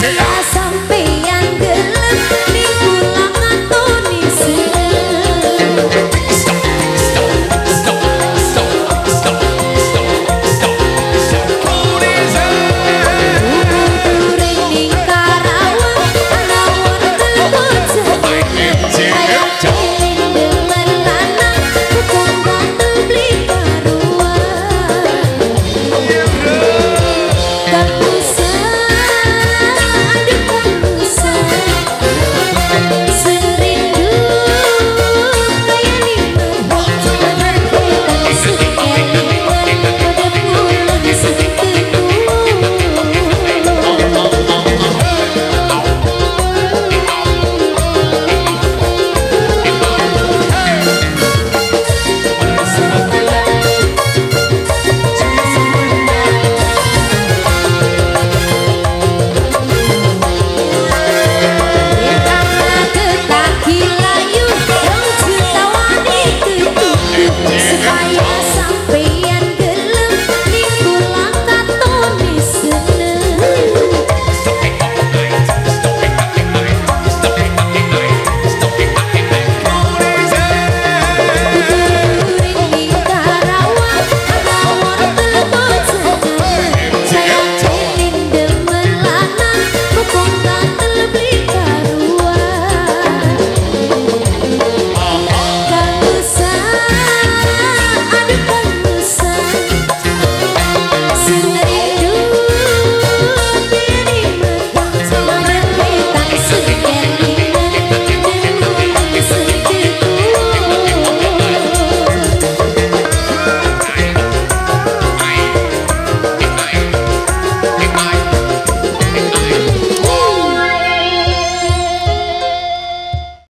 sea.